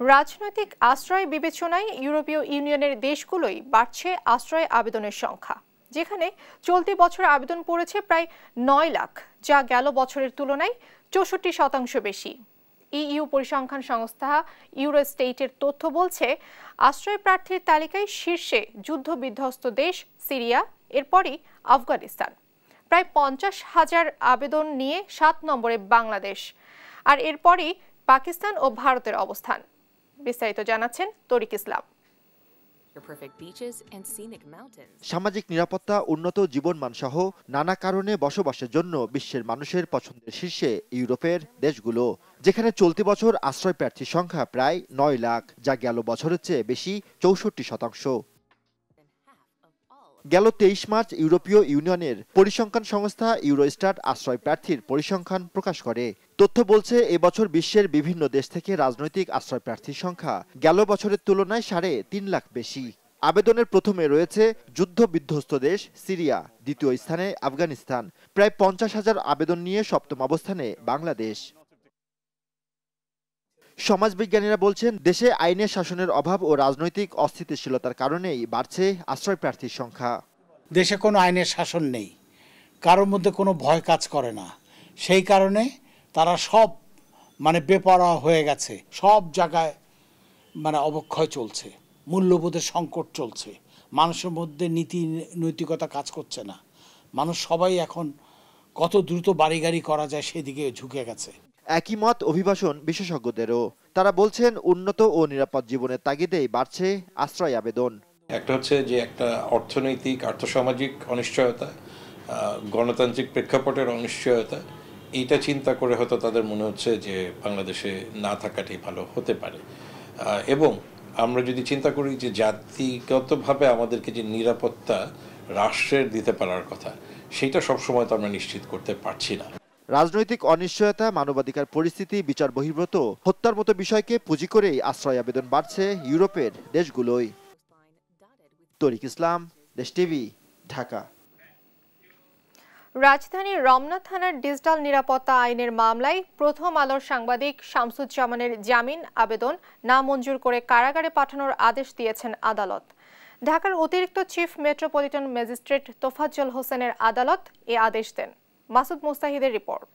রাজনৈতিক আশ্রয় বিবেচনায় ইউরোপীয় ইউনিয়নের দেশগুলোই বাড়ছে আশ্রয় আবেদনের সংখ্যা, যেখানে চলতি বছর আবেদন পড়েছে প্রায় নয় লাখ, যা গেল বছরের তুলনায় চৌষট্টি শতাংশ বেশি। ইইউ পরিসংখ্যান সংস্থা ইউরোস্টেটের তথ্য বলছে, আশ্রয় প্রার্থীর তালিকায় শীর্ষে যুদ্ধ বিধ্বস্ত দেশ সিরিয়া, এরপরই আফগানিস্তান। প্রায় পঞ্চাশ হাজার আবেদন নিয়ে সাত নম্বরে বাংলাদেশ। আর এরপরই পাকিস্তান ও ভারতের অবস্থান। বিস্তারিত জানাচ্ছেন তরিক ইসলাম। সামাজিক নিরাপত্তা উন্নত জীবনমান সহ নানা কারণে বসবাসের জন্য বিশ্বের মানুষের পছন্দের শীর্ষে ইউরোপের দেশগুলো যেখানে চলতি বছর আশ্রয় প্রার্থীর সংখ্যা প্রায় নয় লাখ যা গেল বছরের চেয়ে বেশি চৌষট্টি শতাংশ। গেল তেইশ মার্চ ইউরোপীয় ইউনিয়নের পরিসংখ্যান সংস্থা ইউরোস্টাট আশ্রয় প্রার্থীর পরিসংখ্যান প্রকাশ করে। তথ্য বলছে, এবছর বিশ্বের বিভিন্ন দেশ থেকে রাজনৈতিক আশ্রয় প্রার্থীর সংখ্যা গেল বছরের তুলনায় সাড়ে তিন লাখ বেশি। আবেদনের প্রথমে রয়েছে যুদ্ধ বিধ্বস্ত দেশ, সিরিয়া, দ্বিতীয় স্থানে আফগানিস্তান। প্রায় পঞ্চাশ হাজার আবেদন নিয়ে সপ্তম অবস্থানে বাংলাদেশ। সমাজবিজ্ঞানীরা বলছেন, দেশে আইনের শাসনের অভাব ও রাজনৈতিক অস্থিতিশীলতার কারণেই বাড়ছে আশ্রয় প্রার্থীর সংখ্যা। দেশে কোনো আইনের শাসন নেই। কারোর মধ্যে কোনো ভয় কাজ করে না। সেই কারণে তারা সব মানে বেপরা হয়ে গেছে। সব জায়গায় মানে অবক্ষয় চলছে। মূল্যবোধের সংকট চলছে। মানুষের মধ্যে নীতি, নৈতিকতা কাজ করছে না। মানুষ সবাই এখন কত দ্রুত বাড়ি গাড়ি করা যায় সেদিকে ঝুঁকে গেছে। একই মত অভিবাসন বিশেষজ্ঞদেরও। তারা বলছেন, উন্নত ও নিরাপদ জীবনের তাগিদেই বাড়ছে আশ্রয় আবেদন। একটা হচ্ছে যে একটা অর্থনৈতিক, আর্থসামাজিক অনিশ্চয়তা গণতান্ত্রিক প্রেক্ষাপটের অনিশ্চয়তা, এইটা চিন্তা করে হয়তো তাদের মনে হচ্ছে যে বাংলাদেশে না থাকাটাই ভালো হতে পারে। এবং আমরা যদি চিন্তা করি যে জাতিগতভাবে আমাদেরকে যে নিরাপত্তা রাষ্ট্রের দিতে পারার কথা, সেটা সবসময় তো আমরা নিশ্চিত করতে পারছি না। রাজনৈতিক অনিশ্চয়তা, মানবাধিকার পরিস্থিতি, বিচার বহির্ভূত, হত্যার মতো বিষয়কে পুঁজি করেই আশ্রয় আবেদন বাড়ছে ইউরোপের দেশগুলোই তরিক ইসলাম, দেশ টিভি, ঢাকা। রাজধানীর রমনা থানার ডিজিটাল নিরাপত্তা আইনের মামলায় প্রথম আলোর সাংবাদিক শামসুজ্জামানের জামিন আবেদন না মঞ্জুর করে কারাগারে পাঠানোর আদেশ দিয়েছেন আদালত। ঢাকার অতিরিক্ত চিফ মেট্রোপলিটন ম্যাজিস্ট্রেট তোফাজ্জল হোসেনের আদালত এ আদেশ দেন। মাসুদ মুস্তাহিদের রিপোর্ট।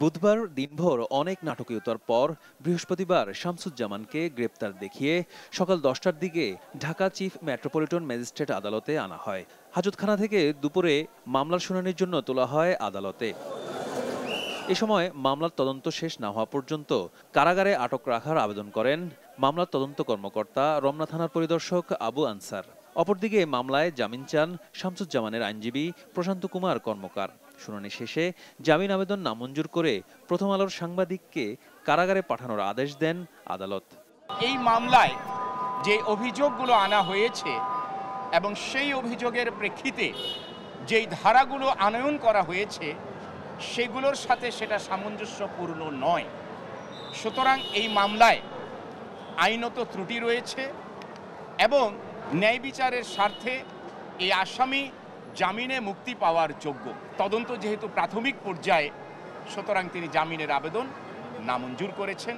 বুধবার দিনভর অনেক নাটকীয়তার পর বৃহস্পতিবার শামসুজ্জামানকে গ্রেপ্তার দেখিয়ে সকাল দশটার দিকে ঢাকা চিফ মেট্রোপলিটন ম্যাজিস্ট্রেট আদালতে আনা হয়। হাজতখানা থেকে দুপুরে মামলার শুনানির জন্য তোলা হয় আদালতে। এ সময় মামলার তদন্ত শেষ না হওয়া পর্যন্ত কারাগারে আটক রাখার আবেদন করেন মামলার তদন্ত কর্মকর্তা রমনা থানার পরিদর্শক আবু আনসার। অপরদিকে মামলায় জামিন চান শামসুজ্জামানের আইনজীবী প্রশান্ত কুমার কর্মকার। শুনানি শেষে জামিন আবেদন নামঞ্জুর করে প্রথম আলোর সাংবাদিককে কারাগারে পাঠানোর আদেশ দেন আদালত। এই মামলায় যে অভিযোগগুলো আনা হয়েছে এবং সেই অভিযোগের প্রেক্ষিতে যেই ধারাগুলো আনয়ন করা হয়েছে, সেগুলোর সাথে সেটা সামঞ্জস্যপূর্ণ নয়। সুতরাং এই মামলায় আইনত ত্রুটি রয়েছে এবং ন্যায় বিচারের স্বার্থে এই আসামি জামিনে মুক্তি পাওয়ার যোগ্য। তদন্ত যেহেতু প্রাথমিক পর্যায়ে, সুতরাং তিনি জামিনের আবেদন নামঞ্জুর করেছেন।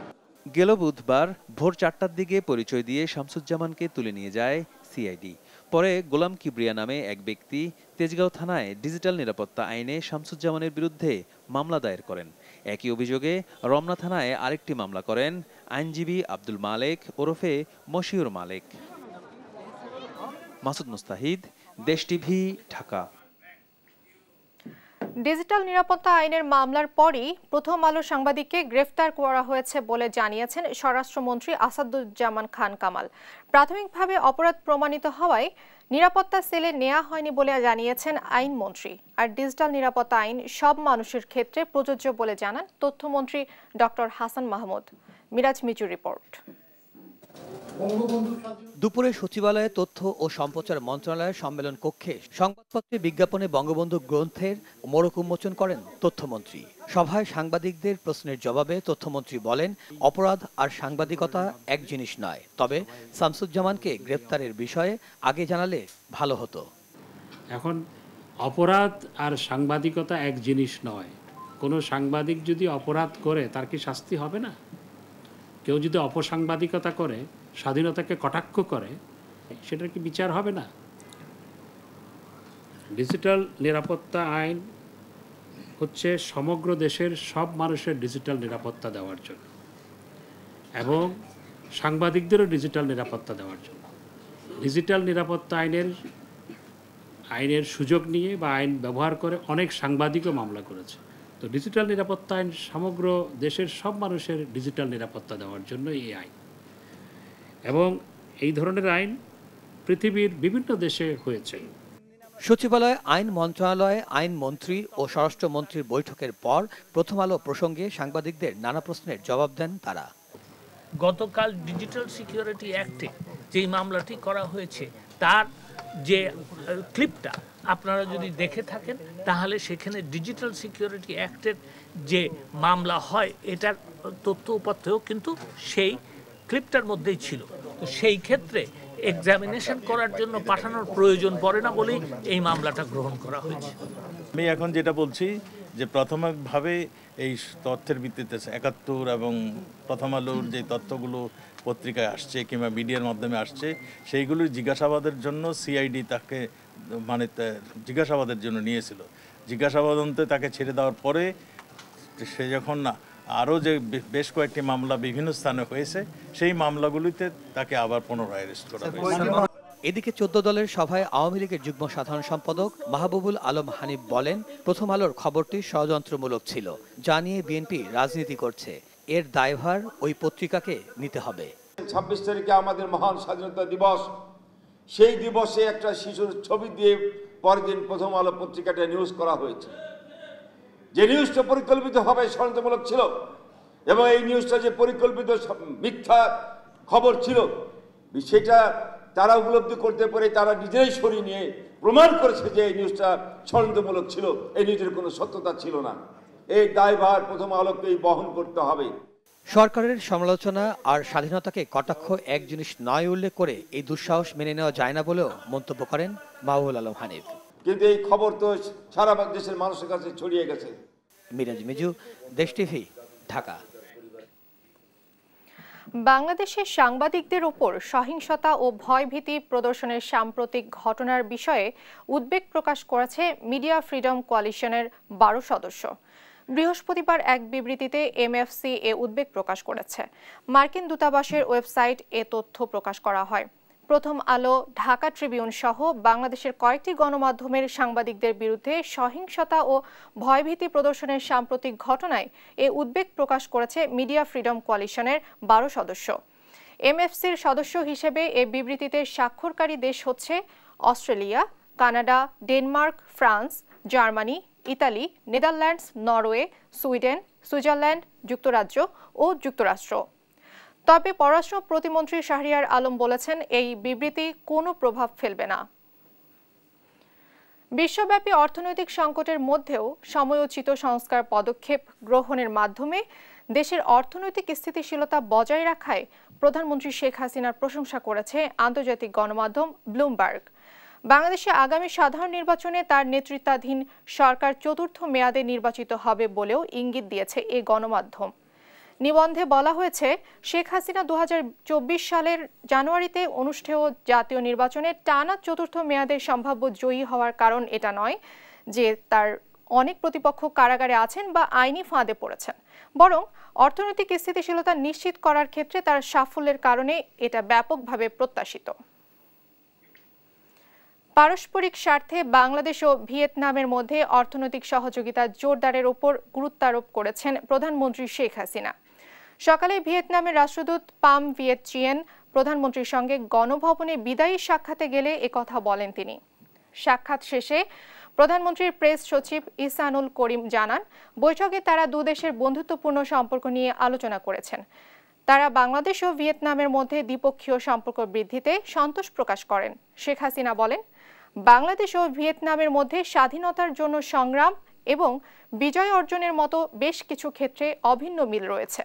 গেল বুধবার ভোর চারটার দিকে পরিচয় দিয়ে শামসুজ্জামানকে তুলে নিয়ে যায় সিআইডি। পরে গোলাম কিবরিয়া নামে এক ব্যক্তি তেজগাঁও থানায় ডিজিটাল নিরাপত্তা আইনে শামসুজ্জামানের বিরুদ্ধে মামলা দায়ের করেন। একই অভিযোগে রমনা থানায় আরেকটি মামলা করেন আইনজীবী আব্দুল মালেক ওরফে মশিউর মালেক। মাসুদ মুস্তাহিদ, দেশ টিভি, ঢাকা। ডিজিটাল নিরাপত্তা আইনের মামলার পরই প্রথম আলো সাংবাদিককে গ্রেফতার করা হয়েছে বলে জানিয়েছেন স্বরাষ্ট্রমন্ত্রী আসাদুজ্জামান খান কামাল। প্রাথমিকভাবে অপরাধ প্রমাণিত হওয়ায় নিরাপত্তা সেলে নেওয়া হয়নি বলে জানিয়েছেন আইনমন্ত্রী। আর ডিজিটাল নিরাপত্তা আইন সব মানুষের ক্ষেত্রে প্রযোজ্য বলে জানান তথ্যমন্ত্রী ডক্টর হাসান মাহমুদ। মিরাজ মিচু রিপোর্ট। দুপুরে সচিবালয়ে তথ্য ও সম্প্রচার মন্ত্রণালয়ের সম্মেলন কক্ষে সংবাদপত্রে বিজ্ঞাপনে বঙ্গবন্ধু গ্রন্থের মোড়ক উন্মোচন করেন তথ্যমন্ত্রী। সভায় সাংবাদিকদের প্রশ্নের জবাবে তথ্যমন্ত্রী বলেন অপরাধ আর সাংবাদিকতা এক জিনিস নয় তবে শামসুজ্জামানকে গ্রেপ্তারের বিষয়ে আগে জানালে ভালো হতো। এখন অপরাধ আর সাংবাদিকতা এক জিনিস নয়। কোনো সাংবাদিক যদি অপরাধ করে তার কি শাস্তি হবে না? কেউ যদি অপসাংবাদিকতা করে স্বাধীনতাকে কটাক্ষ করে, সেটার কি বিচার হবে না? ডিজিটাল নিরাপত্তা আইন হচ্ছে সমগ্র দেশের সব মানুষের ডিজিটাল নিরাপত্তা দেওয়ার জন্য এবং সাংবাদিকদেরও ডিজিটাল নিরাপত্তা দেওয়ার জন্য। ডিজিটাল নিরাপত্তা আইনের আইনের সুযোগ নিয়ে বা আইন ব্যবহার করে অনেক সাংবাদিকও মামলা করেছে। তো ডিজিটাল নিরাপত্তা আইন সমগ্র দেশের সব মানুষের ডিজিটাল নিরাপত্তা দেওয়ার জন্য এই আইন। এবং এই ধরনের আইন পৃথিবীর বিভিন্ন দেশে হয়েছে। সচিবালয়ে আইন মন্ত্রণালয়ে আইন মন্ত্রী ও স্বরাষ্ট্রমন্ত্রীর বৈঠকের পর প্রথম আলো প্রসঙ্গে সাংবাদিকদের নানা প্রশ্নের জবাব দেন তারা। গতকাল ডিজিটাল সিকিউরিটি অ্যাক্টে যেই মামলাটি করা হয়েছে তার যে ক্লিপটা আপনারা যদি দেখে থাকেন তাহলে সেখানে ডিজিটাল সিকিউরিটি অ্যাক্টের যে মামলা হয় এটার তথ্য উপাত্তেও কিন্তু সেই ক্লিপটার মধ্যেই ছিল। তো সেই ক্ষেত্রে এক্সামিনেশন করার জন্য পাঠানোর প্রয়োজন পড়ে না বলেই এই মামলাটা গ্রহণ করা হয়েছে। আমি এখন যেটা বলছি যে প্রাথমিকভাবে এই তথ্যের ভিত্তিতে একাত্তর এবং প্রথম আলোর যে তথ্যগুলো পত্রিকায় আসছে কিংবা মিডিয়ার মাধ্যমে আসছে সেইগুলোর জিজ্ঞাসাবাদের জন্য সিআইডি তাকে মানে জিজ্ঞাসাবাদের জন্য নিয়েছিল। জিজ্ঞাসাবাদন্তে তাকে ছেড়ে দেওয়ার পরে সে যখন আরও যে বেশ কয়েকটি মামলা বিভিন্ন স্থানে হয়েছে সেই মামলাগুলিতে তাকে আবার পুনরায় অ্যারেস্ট করা হয়েছে। এদিকে চোদ্দ দলের সভায় আওয়ামী লীগের যুগ্ম সাধারণ সম্পাদক মাহবুবুল আলম হানিফ বলেন প্রথম আলোর খবরটি ষড়যন্ত্রমূলক ছিল যা নিয়ে বিএনপি রাজনীতি করছে। এর দায়ভার ওই পত্রিকাকে নিতে হবে। ছাব্বিশ তারিখে আমাদের মহান স্বাধীনতা দিবস। সেই দিবসে একটা শিশুর ছবি দিয়ে পরদিন প্রথম আলো পত্রিকাটা নিউজ করা হয়েছে। যে নিউজটা পরিকল্পিতভাবে ষড়যন্ত্রমূলক ছিল, এবং এই নিউজটা যে পরিকল্পিত মিথ্যা খবর ছিল, সেটা তারা উপলব্ধি করতে পারে তারা নিজেরাই সরিয়ে নিয়ে প্রমাণ করেছে যে এই নিউজটা ষড়যন্ত্রমূলক ছিল। এই নিউজের কোনো সত্যতা ছিল না। এই দায়ভার প্রথম আলোকেই বহন করতে হবে। সরকারের সমালোচনা আর স্বাধীনতাকে কটাক্ষ এক জিনিস নয় উল্লেখ করে এই দুঃসাহস মেনে নেওয়া যায় না বলেও মন্তব্য করেন মাহবুল আলম হানিফ। কিন্তু এই খবর তো সারা দেশের মানুষের কাছে ছড়িয়ে গেছে। মিরাজ মিজু দেশ টিভি ঢাকা। বাংলাদেশের সাংবাদিকদের উপর সহিংসতা ও ভয়ভীতি প্রদর্শনের সাম্প্রতিক ঘটনার বিষয়ে উদ্বেগ প্রকাশ করেছে মিডিয়া ফ্রিডম কোয়ালিশনের বারো সদস্য। বৃহস্পতিবার এক বিবৃতিতে এমএফসি এ উদ্বেগ প্রকাশ করেছে। মার্কিন দূতাবাসের ওয়েবসাইট এ তথ্য প্রকাশ করা হয়। প্রথম আলো ঢাকা ট্রিবিউন সহ বাংলাদেশের কয়েকটি গণমাধ্যমের সাংবাদিকদের বিরুদ্ধে সহিংসতা ও ভয়ভীতি প্রদর্শনের সাম্প্রতিক ঘটনায় এ উদ্বেগ প্রকাশ করেছে মিডিয়া ফ্রিডম কোয়ালিশনের বারো সদস্য। এমএফসির সদস্য হিসেবে এ বিবৃতিতে স্বাক্ষরকারী দেশ হচ্ছে Australia, Canada, Denmark, France, Germany, Italy, Netherlands, Norway, Sweden, Switzerland, যুক্তরাজ্য ও যুক্তরাষ্ট্র। তবে পররাষ্ট্র প্রতিমন্ত্রী শাহরিয়ার আলম বলেছেন, এই বিবৃতি কোনো প্রভাব ফেলবে না। বিশ্বব্যাপী অর্থনৈতিক সংকটের মধ্যেও সময়োচিত সংস্কার পদক্ষেপ গ্রহণের মাধ্যমে দেশের অর্থনৈতিক স্থিতিশীলতা বজায় রাখায় প্রধানমন্ত্রী শেখ হাসিনার প্রশংসা করেছে আন্তর্জাতিক গণমাধ্যম ব্লুমবার্গ। বাংলাদেশে আগামী সাধারণ নির্বাচনে তার নেতৃত্বাধীন সরকার চতুর্থ মেয়াদে নির্বাচিত হবে বলেও ইঙ্গিত দিয়েছে এই গণমাধ্যম। নিবন্ধে বলা হয়েছে, শেখ হাসিনা দু হাজার চব্বিশ সালের জানুয়ারিতে অনুষ্ঠেয় জাতীয় নির্বাচনে টানা চতুর্থ মেয়াদের সম্ভাব্য জয়ী হওয়ার কারণ এটা নয় যে তার অনেক প্রতিপক্ষ কারাগারে আছেন বা আইনি ফাঁদে পড়েছেন। বরং অর্থনৈতিক স্থিতিশীলতা নিশ্চিত করার ক্ষেত্রে তার সাফল্যের কারণে এটা ব্যাপকভাবে প্রত্যাশিত। পারস্পরিক স্বার্থে বাংলাদেশ ও ভিয়েতনামের মধ্যে অর্থনৈতিক সহযোগিতা জোরদারের ওপর গুরুত্বারোপ করেছেন প্রধানমন্ত্রী শেখ হাসিনা। সকালে ভিয়েতনামের রাষ্ট্রদূত পাম ভিয়েত চিয়েন প্রধানমন্ত্রীর সঙ্গে গণভবনে বিদায়ী সাক্ষাতে গেলে একথা বলেন তিনি। সাক্ষাৎ শেষে প্রধানমন্ত্রীর প্রেস সচিব ইসানুল করিম জানান, বৈঠকে তারা দুদেশের বন্ধুত্বপূর্ণ সম্পর্ক নিয়ে আলোচনা করেছেন। তারা বাংলাদেশ ও ভিয়েতনামের মধ্যে দ্বিপক্ষীয় সম্পর্ক বৃদ্ধিতে সন্তোষ প্রকাশ করেন। শেখ হাসিনা বলেন, বাংলাদেশ ও ভিয়েতনামের মধ্যে স্বাধীনতার জন্য সংগ্রাম এবং বিজয় অর্জনের মতো বেশ কিছু ক্ষেত্রে অভিন্ন মিল রয়েছে।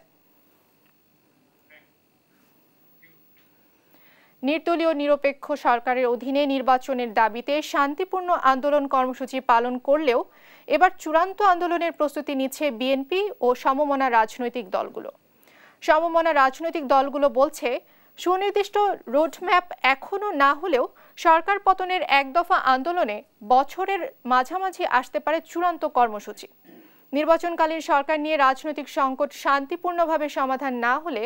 নির্দলীয় নিরপেক্ষ সরকারের অধীনে নির্বাচনের দাবিতে শান্তিপূর্ণ আন্দোলন কর্মসূচি পালন করলেও এবার চূড়ান্ত আন্দোলনের প্রস্তুতি নিচ্ছে বিএনপি ও সমমনা রাজনৈতিক দলগুলো। সমমনা রাজনৈতিক দলগুলো বলছে, সুনির্দিষ্ট রোডম্যাপ এখনও না হলেও সরকার পতনের এক দফা আন্দোলনে বছরের মাঝামাঝি আসতে পারে চূড়ান্ত কর্মসূচি। নির্বাচনকালীন সরকার নিয়ে রাজনৈতিক সংকট শান্তিপূর্ণভাবে সমাধান না হলে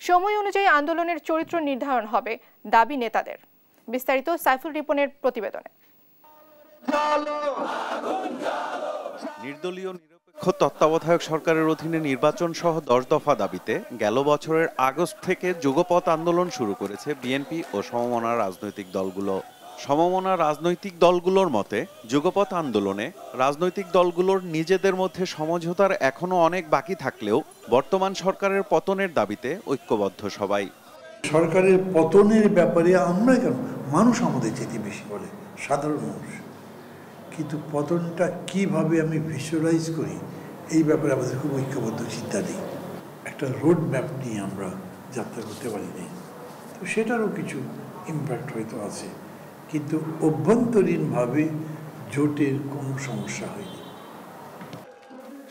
সময় অনুযায়ী আন্দোলনের চরিত্র নির্ধারণ হবে দাবি নেতাদের। বিস্তারিত সাইফুল রিপনের প্রতিবেদনে। নির্দলীয় নিরপেক্ষ তত্ত্বাবধায়ক সরকারের অধীনে নির্বাচন সহ দশ দফা দাবিতে গেল বছরের আগস্ট থেকে যুগপথ আন্দোলন শুরু করেছে বিএনপি ও সমমনা রাজনৈতিক দলগুলো। সমমনা রাজনৈতিক দলগুলোর মতে যুগপথ আন্দোলনে রাজনৈতিক দলগুলোর নিজেদের মধ্যে সমঝোতার এখনও অনেক বাকি থাকলেও বর্তমান সরকারের পতনের দাবিতে ঐক্যবদ্ধ সবাই। সরকারের পতনের ব্যাপারে আমরা কেন? মানুষ আমাদের যেতে বেশি বলে, সাধারণ মানুষ। কিন্তু পতনটা কীভাবে আমি ভিজুয়ালাইজ করি, এই ব্যাপারে আমাদের খুব ঐক্যবদ্ধ চিন্তা নেই। একটা রোড ম্যাপ নিয়ে আমরা যাত্রা করতে পারিনি তো সেটারও কিছু ইম্প্যাক্ট হয়তো আছে। কিন্তু অভ্যন্তরীণভাবে জোটের কোনো সমস্যা হয়নি।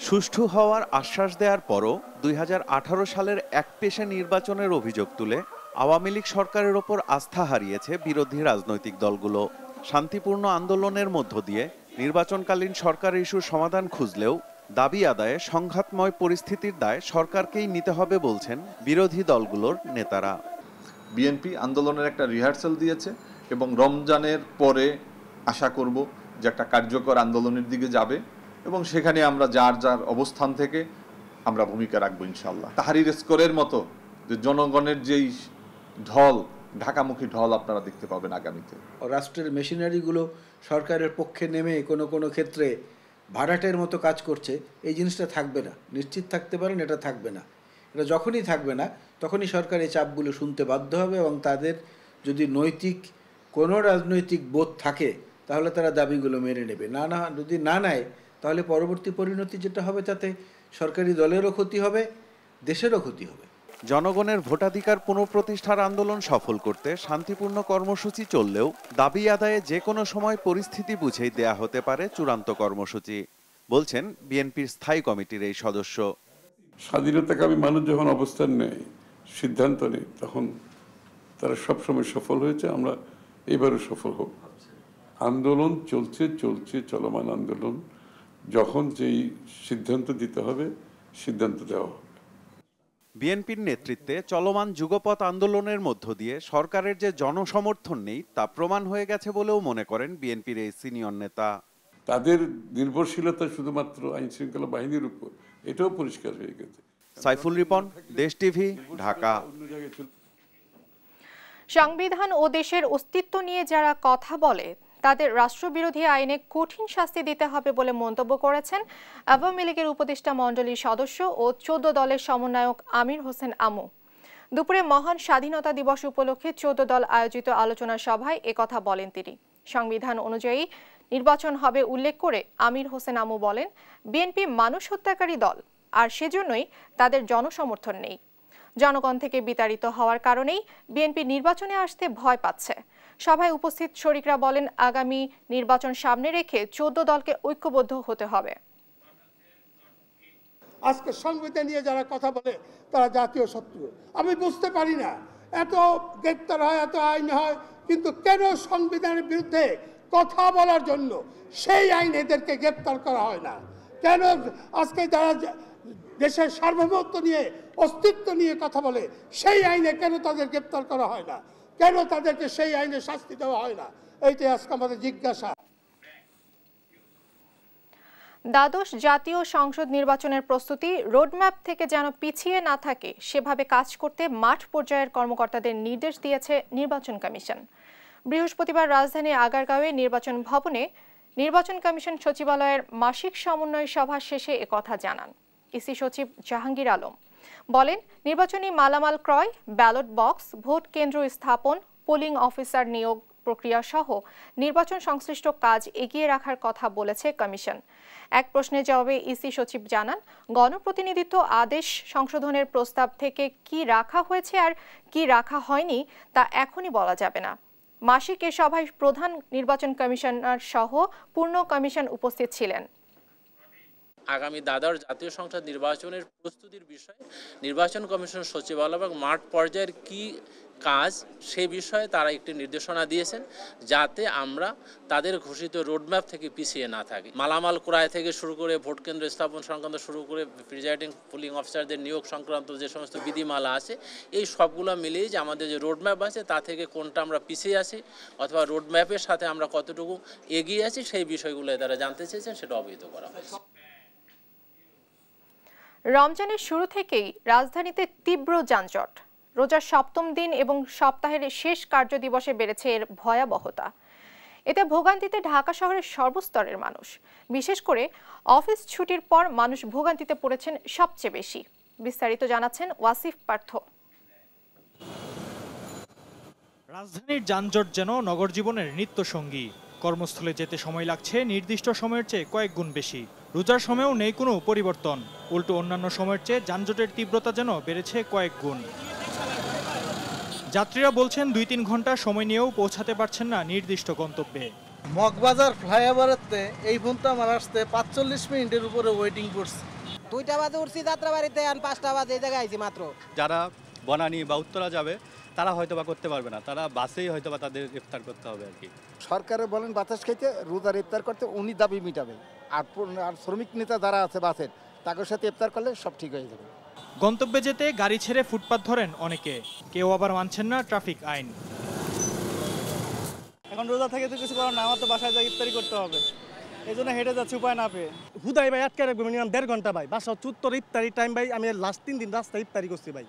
সুষ্ঠু হওয়ার আশ্বাস দেওয়ার পরও দুই হাজার আঠারো সালের এক পেশে নির্বাচনের অভিযোগ তুলে আওয়ামী লীগ সরকারের ওপর আস্থা হারিয়েছে বিরোধী রাজনৈতিক দলগুলো। শান্তিপূর্ণ আন্দোলনের মধ্য দিয়ে নির্বাচনকালীন সরকার ইস্যুর সমাধান খুঁজলেও দাবি আদায়ে সংঘাতময় পরিস্থিতির দায় সরকারকেই নিতে হবে বলছেন বিরোধী দলগুলোর নেতারা। বিএনপি আন্দোলনের একটা রিহার্সাল দিয়েছে। এবং রমজানের পরে আশা করব যে একটা কার্যকর আন্দোলনের দিকে যাবে এবং সেখানে আমরা যার যার অবস্থান থেকে আমরা ভূমিকা রাখব ইনশাল্লাহ তাহারির স্কোরের মতো যে জনগণের যেই ঢল, ঢাকামুখী ঢল আপনারা দেখতে পাবেন আগামীতে। রাষ্ট্রের মেশিনারিগুলো সরকারের পক্ষে নেমে কোনো কোনো ক্ষেত্রে ভাড়াটের মতো কাজ করছে, এই জিনিসটা থাকবে না। নিশ্চিত থাকতে পারেন, এটা থাকবে না। এটা যখনই থাকবে না, তখনই সরকার এই চাপগুলো শুনতে বাধ্য হবে এবং তাদের যদি নৈতিক কোনো রাজনৈতিক বোধ থাকে তাহলে তারা দাবিগুলো মেনে নেবে। না না যদি না নেয় তাহলে পরবর্তী পরিণতি যেটা হবে তাতে সরকারি দলেরও ক্ষতি হবে দেশেরও ক্ষতি হবে। জনগণের ভোটাধিকার পুনঃপ্রতিষ্ঠার আন্দোলন সফল করতে শান্তিপূর্ণ কর্মসূচি চললেও দাবি আদায়ে যে কোনো সময় পরিস্থিতি বুঝেই দেয়া হতে পারে চূড়ান্ত কর্মসূচি বলছেন বিএনপির স্থায়ী কমিটির এই সদস্য। স্বাধীনতাকামী মানুষ যখন অবস্থান নেয় সিদ্ধান্ত নেয় তখন তারা সবসময় সফল হয়েছে। আমরা এবারও সফল হোক। আন্দোলন চলছে চলছে চলমান আন্দোলন। যখন যেই সিদ্ধান্ত দিতে হবে সিদ্ধান্ত দেওয়া হবে। বিএনপির নেতৃত্বে চলমান যুগপথ আন্দোলনের মধ্য দিয়ে সরকারের যে জনসমর্থন নেই তা প্রমাণ হয়ে গেছে বলেও মনে করেন বিএনপির এই সিনিয়র নেতা। তাদের নির্ভরশীলতা শুধুমাত্র আইন শৃঙ্খলা বাহিনীর উপর এটাও পরিষ্কার হয়ে গেছে। সাইফুল রিপন দেশ টিভি ঢাকা। সংবিধান ও দেশের অস্তিত্ব নিয়ে যারা কথা বলে, তাদের রাষ্ট্রবিরোধী আইনে কঠিন শাস্তি দিতে হবে বলে মন্তব্য করেছেন আওয়ামী লীগের উপদেষ্টা মণ্ডলীর সদস্য ও চোদ্দ দলের সমন্বয়ক আমির হোসেন আমু। দুপুরে মহান স্বাধীনতা দিবস উপলক্ষে চোদ্দ দল আয়োজিত আলোচনা সভায় একথা বলেন তিনি। সংবিধান অনুযায়ী নির্বাচন হবে উল্লেখ করে আমির হোসেন আমু বলেন, বিএনপি মানুষ হত্যাকারী দল, আর সেজন্যই তাদের জনসমর্থন নেই। জনগণ থেকে বিতাড়িত হওয়ার কারণেই বিএনপি নির্বাচনে আসতে ভয় পাচ্ছে। সভায় উপস্থিত শরিকরা বলেন, আগামী নির্বাচন সামনে রেখে চোদ্দ দলকে ঐক্যবদ্ধ হতে হবে। আজকে সংবিধান নিয়ে যারা কথা বলে, তারা জাতীয় শত্রু। আমি বুঝতে পারি না, এত গ্রেপ্তার হয়, এত আইন হয়, কিন্তু কেন সংবিধানের বিরুদ্ধে কথা বলার জন্য সেই আইন এদেরকে গ্রেপ্তার করা হয় না? কেন আজকে যারা দেশের সার্বভৌমত্ব নিয়ে, অস্তিত্ব নিয়ে কথা বলে, সেই আইনে কেন তাদের গ্রেপ্তার করা হয় না? কেন তাদেরকে সেই আইনে শাস্তি দেওয়া হয় না? এইটাই আজকে আমাদের জিজ্ঞাসা। দ্বাদশ জাতীয় সংসদ নির্বাচনের প্রস্তুতি, রোডম্যাপ থেকে যেন পিছিয়ে না থাকে, সেভাবে কাজ করতে মাঠ পর্যায়ের কর্মকর্তাদের নির্দেশ দিয়েছে নির্বাচন কমিশন। বৃহস্পতিবার রাজধানী আগারগাঁওয়ে নির্বাচন ভবনে নির্বাচন কমিশন সচিবালয়ের মাসিক সমন্বয় সভা শেষে একথা জানান। ইসি সচিব জাহাঙ্গীর আলম। বলেন, নির্বাচনী মালামাল ক্রয়, ব্যালট বক্স, ভোট কেন্দ্র স্থাপন, পোলিং অফিসার নিয়োগ প্রক্রিয়া সহ নির্বাচন সংশ্লিষ্ট কাজ এগিয়ে রাখার কথা বলেছে কমিশন। এক প্রশ্নের জবাবে ইসি সচিব জানান, গণপ্রতিনিধিত্ব আদেশ সংশোধনের প্রস্তাব থেকে কি রাখা হয়েছে আর কি রাখা হয়নি তা এখনই বলা যাবে না। মাসিক এ সভায় প্রধান নির্বাচন কমিশনার সহ পূর্ণ কমিশন উপস্থিত ছিলেন। আগামী দাদার জাতীয় সংসদ নির্বাচনের প্রস্তুতির বিষয়ে নির্বাচন কমিশন সচিবালয় এবং মাঠ পর্যায়ের কি কাজ সে বিষয়ে তারা একটি নির্দেশনা দিয়েছেন যাতে আমরা তাদের ঘোষিত রোডম্যাপ থেকে পিছিয়ে না থাকি। মালামাল ক্রয় থেকে শুরু করে ভোট কেন্দ্র স্থাপন সংক্রান্ত শুরু করে প্রিজাইডিং, পুলিং অফিসারদের নিয়োগ সংক্রান্ত যে সমস্ত বিধিমালা আছে, এই সবগুলো মিলিয়ে যে আমাদের যে রোডম্যাপ আছে তা থেকে কোনটা আমরা পিছিয়ে আছি অথবা রোডম্যাপের সাথে আমরা কতটুকু এগিয়ে আছি সেই বিষয়গুলো তারা জানতে চেয়েছেন, সেটা অবহিত করা হয়েছে। রমজানের শুরু থেকেই রাজধানীতে তীব্র যানজট। রোজার সপ্তম দিন এবং সপ্তাহের শেষ কার্যদিবসে বেড়েছে এর ভয়াবহতা। এতে ভোগান্তিতে ঢাকা শহরের সর্বস্তরের মানুষ। বিশেষ করে অফিস ছুটির পর মানুষ ভোগান্তিতে পড়েছেন সবচেয়ে বেশি। বিস্তারিত জানাচ্ছেন ওয়াসিফ পার্থ। রাজধানীর যানজট যেন নগর জীবনের নিত্য সঙ্গী কর্মস্থলে যেতে সময় লাগছে নির্দিষ্ট সময়ের চেয়ে কয়েক গুণ বেশি। রোজার সময়েও নেই কোনো পরিবর্তন। উল্টো অন্যান্য সময়ের চেয়ে যানজটের তীব্রতা যেন বেড়েছে কয়েক গুণ। যাত্রীরা বলছেন দুই তিন ঘণ্টা সময় নিয়েও পৌঁছাতে পারছেন না নির্দিষ্ট গন্তব্যে। মগবাজার ফ্লাইওভারেতে এই পর্যন্ত আমার আসতে পাঁচচল্লিশ মিনিটের উপরে ওয়েটিং করছে। দুইটা বাজে উঠছি যাত্রাবাড়িতে আর পাঁচটা বাজে এই জায়গায় আইছি মাত্র। যারা বনানী বা উত্তরা যাবে তারা হয়তো বা করতে পারবে না। তারা বাসেই হয়তো বা তাদের ইফতার করতে হবে আর কি। সরকারে বলেন বাতাস খাইতে রোজার ইফতার করতে উনি দাবি মিটাবে আর আর শ্রমিক নেতা যারা আছে বাসের তাদের সাথে ইফতার করলে সব ঠিক হয়ে যাবে। গন্তব্যে যেতে গাড়ি ছেড়ে ফুটপাত ধরেন অনেকে। কেউ আবার মানছেন না ট্রাফিক আইন। এখন রোজা থেকে তো কিছু করার না আমার তো বাসায় যা ইফতারি করতে হবে। এই জন্য হেঁটে যাচ্ছি উপায় না পেয়ে। হুদাই ভাই আটকে রাখবে মিনিমাম দেড় ঘণ্টা ভাই। বাসা চুত্তর ইফতারি টাইম ভাই আমি লাস্ট তিন দিন রাস্তায় ইফতারি করছি ভাই।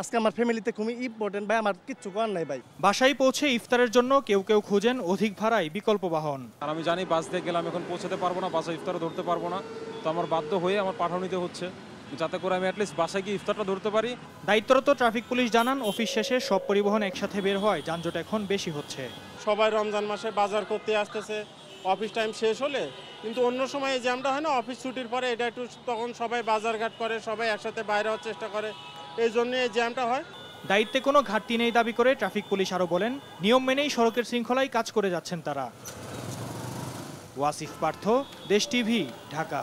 আজকে আমার ফ্যামিলিতে খুবই ইম্পর্টেন্ট ভাই আমার কিচ্ছু করার নাই ভাই। বাসায় পৌঁছে ইফতারের জন্য কেউ কেউ খুঁজেন অধিক ভাড়ায় বিকল্প বাহন। আর আমি জানি বাস দিয়ে গেলাম এখন পৌঁছাতে পারব না বাসে ইফতারও ধরতে পারব না। তো আমার বাধ্য হয়ে আমার পাঠানো নিতে হচ্ছে। যাতে করে আমি অ্যাটলিস্ট বাসায় গিয়ে ইফতারটা ধরতে পারি। দায়িত্বরত ট্রাফিক পুলিশ জানান অফিস শেষে সব পরিবহন একসাথে বের হয় যানজট এখন বেশি হচ্ছে। সবাই রমজান মাসে বাজার করতে আসতেছে অফিস টাইম শেষ হলে কিন্তু অন্য সময় এই জ্যামটা হয় না অফিস ছুটির পরে এটা একটু তখন সবাই বাজারঘাট করে সবাই একসাথে বাইরে হওয়ার চেষ্টা করে। এই জন্য এই জ্যামটা হয়। দায়িত্বে কোনো ঘাটতি নেই দাবি করে ট্রাফিক পুলিশ আরও বলেন নিয়ম মেনেই সড়কের শৃঙ্খলায় কাজ করে যাচ্ছেন তারা। ওয়াসিফ পার্থ দেশ টিভি ঢাকা।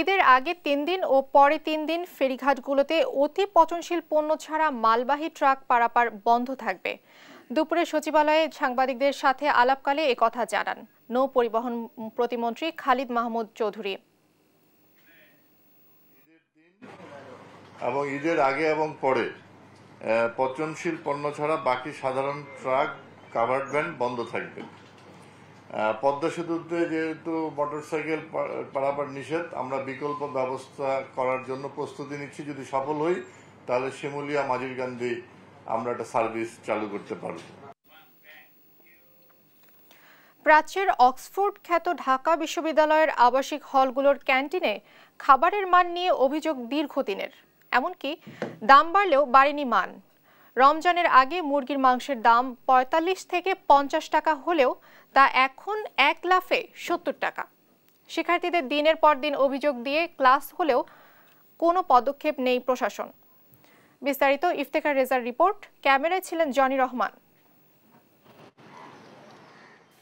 ঈদের আগে তিন দিন ও পরে তিন দিন ফেরিঘাটগুলোতে অতি পচনশীল পণ্য ছাড়া মালবাহী ট্রাক পারাপার বন্ধ থাকবে। দুপুরে সচিবালয়ে সাংবাদিকদের সাথে আলাপকালে কথা জানান। নৌ পরিবহন প্রতিমন্ত্রী খালিদ মাহমুদ চৌধুরী। এবং ঈদের আগে এবং পরে পচনশীল পণ্য ছাড়া বাকি সাধারণ ট্রাক কাভার্ড ভ্যান বন্ধ থাকবে। পদ্মা সেতুতে যেহেতু মোটরসাইকেল পারাপার নিষেধ, আমরা বিকল্প ব্যবস্থা করার জন্য প্রস্তুতি নিচ্ছি। যদি সফল হই, তাহলে শিমুলিয়া মাজির গান্ধী আমরা একটা সার্ভিস চালু করতে পারব। প্রাচ্যের অক্সফোর্ড খ্যাত ঢাকা বিশ্ববিদ্যালয়ের আবাসিক হলগুলোর ক্যান্টিনে খাবারের মান নিয়ে অভিযোগ দীর্ঘদিনের। এমনকি দাম বাড়লেও বাড়েনি মান। রমজানের আগে মুরগির মাংসের দাম পঁয়তাল্লিশ থেকে পঞ্চাশ টাকা হলেও তা এখন এক লাফে সত্তর টাকা। শিক্ষার্থীদের দিনের পর দিন অভিযোগ দিয়ে ক্লাস হলেও কোনো পদক্ষেপ নেই প্রশাসন। বিস্তারিত ইফতেখার রেজার রিপোর্ট, ক্যামেরায় ছিলেন জনি রহমান।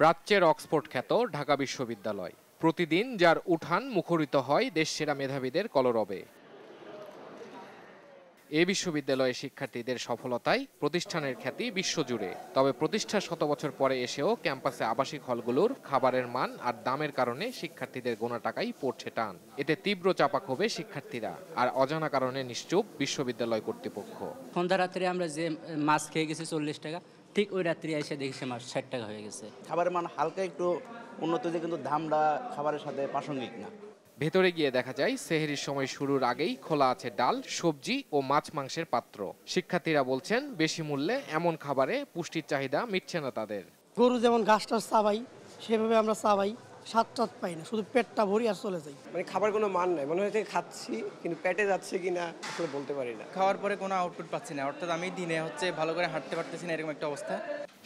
প্রাচ্যের অক্সফোর্ড খ্যাত ঢাকা বিশ্ববিদ্যালয়। প্রতিদিন যার উঠান মুখরিত হয় দেশসেরা মেধাবীদের কলরবে। এ বিশ্ববিদ্যালয়ের শিক্ষার্থীদের সফলতায় প্রতিষ্ঠানের খ্যাতি বিশ্বজুড়ে। তবে প্রতিষ্ঠার শত বছর পরে এসেও ক্যাম্পাসে আবাসিক হলগুলোর খাবারের মান আর দামের কারণে শিক্ষার্থীদের গোনা টাকাই পড়ছে টান। এতে তীব্র চাপা ক্ষোভে শিক্ষার্থীরা আর অজানা কারণে নিশ্চুপ বিশ্ববিদ্যালয় কর্তৃপক্ষ। সন্ধ্যা রাত্রে আমরা যে মাছ খেয়ে গেছি চল্লিশ টাকা ঠিক ওই রাত্রে এসে দেখি সে মাছ ষাট টাকা হয়ে গেছে। খাবারের মান হালকা একটু উন্নত যে কিন্তু দামটা খাবারের সাথে প্রাসঙ্গিক না। ভেতরে গিয়ে দেখা যায় সেহেরির সময় শুরুর আগেই খোলা আছে ডাল সবজি ও মাছ মাংসের পাত্র। শিক্ষার্থীরা বলছেন বেশি মূল্যে এমন খাবারে পুষ্টির চাহিদা মিটছে না তাদের। গরু যেমন ঘাস টাস চাবাই সেভাবে আমরা চাবাই স্বাদ টাদ পাই না শুধু পেটটা ভরি আর চলে যাই মানে খাবার কোনো মান নাই মনে হচ্ছে খাচ্ছি কিন্তু পেটে যাচ্ছে কিনা আসলে বলতে পারি না। খাওয়ার পরে কোনো আউটপুট পাচ্ছি না অর্থাৎ আমি দিনে হচ্ছে ভালো করে হাঁটতে পারতেছি না এরকম একটা অবস্থা।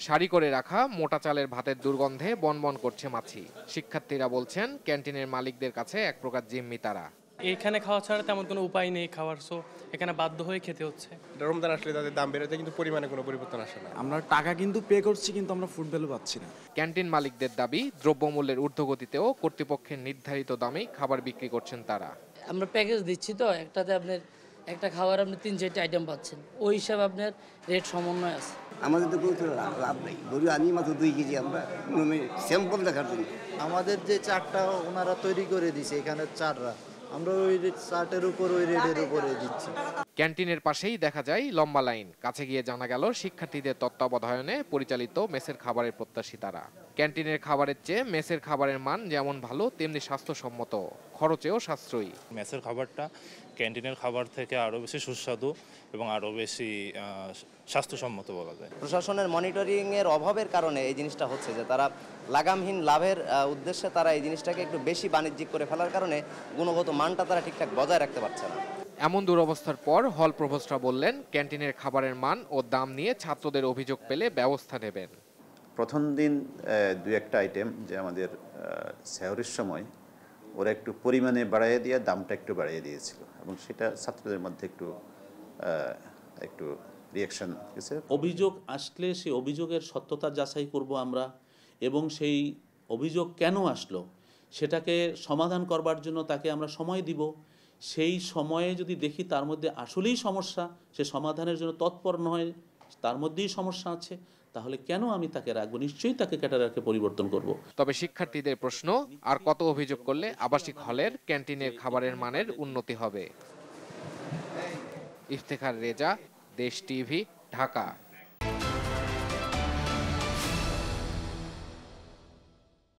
সারি করে রাখা মোটা চালের ভাতের দুর্গন্ধে বনবন করছে মাছি। শিক্ষার্থীরা বলছেন ক্যান্টিনের মালিকদের কাছে এক প্রকার জিম্মি তারা। এখানে খাওয়া ছাড়া তেমন কোনো উপায় নেই খাওয়ার সো এখানে বাধ্য হয়ে খেতে হচ্ছে। রমজান আসলে তাদের দাম বেড়েছে কিন্তু পরিমাণে কোনো পরিবর্তন আসে না। আমরা টাকা কিন্তু পে করছি কিন্তু আমরা ফুড ভ্যালু পাচ্ছি না। ক্যান্টিন মালিকদের দাবি দ্রব্যমূল্যের ঊর্ধ্বগতিতেও কর্তৃপক্ষের নির্ধারিত দামেই খাবার বিক্রি করছেন তারা। আমরা প্যাকেজ দিচ্ছি তো একটাতে আপনার একটা খাবার আপনি তিন চারটে আইটেম পাচ্ছেন। ওই হিসাবে আপনার রেট সমন্বয় আছে। আমাদের তো কোনো লাভ নেই। গরু আনি মাত্র দুই কেজি আমরা। স্যাম্পল দেখার জন্য। আমাদের যে চারটা ওনারা তৈরি করে দিছে এখানে চাররা। আমরা ওই চার্টের উপর ওই রেটের উপরে দিচ্ছি। ক্যান্টিনের পাশেই দেখা যায় লম্বা লাইন। কাছে গিয়ে জানা গেল শিক্ষার্থীদের তত্ত্বাবধানে পরিচালিত মেসের খাবারের প্রত্যাশী তারা। ক্যান্টিনের খাবারের চেয়ে মেসের খাবারের মান যেমন ভালো তেমনি স্বাস্থ্যসম্মত। খরচেও সাশ্রয়ী। মেসের খাবারটা ক্যান্টিনের খাবার থেকে আরও বেশি সুস্বাদু এবং আরও বেশি স্বাস্থ্যসম্মত বলা যায়। প্রশাসনের মনিটরিংয়ের অভাবের কারণে এই জিনিসটা হচ্ছে যে তারা লাগামহীন লাভের উদ্দেশ্যে তারা এই জিনিসটাকে একটু বেশি বাণিজ্যিক করে ফেলার কারণে গুণগত মানটা তারা ঠিকঠাক বজায় রাখতে পারছে না। এমন দুরবস্থার পর হল প্রভোস্টরা বললেন ক্যান্টিনের খাবারের মান ও দাম নিয়ে ছাত্রদের অভিযোগ পেলে ব্যবস্থা নেবেন। প্রথম দিন দু একটা আইটেম যে আমাদের সেহরের সময় ওরা একটু পরিমাণে বাড়াইয়ে দিয়ে দামটা একটু বাড়িয়ে দিয়েছিল এবং সেটা ছাত্রদের মধ্যে একটু একটু রিয়াকশন অভিযোগ আসলে সেই অভিযোগের সত্যতা যাচাই করব আমরা এবং সেই অভিযোগ কেন আসলো সেটাকে সমাধান করবার জন্য তাকে আমরা সময় দিব। সেই সময়ে যদি দেখি তার মধ্যে আসলেই সমস্যা, সে সমাধানের জন্য তৎপর নয়, তার মধ্যেই সমস্যা আছে। তাহলে কেন আমি তাকে রাখব? নিশ্চয়ই তাকে ক্যাটারারকে পরিবর্তন করব। তবে শিক্ষার্থীদের প্রশ্ন, আর কত অভিযোগ করলে আবাসিক হলের ক্যান্টিনের খাবারের মানের উন্নতি হবে? ইফতেখার রেজা, দেশ টিভি, ঢাকা।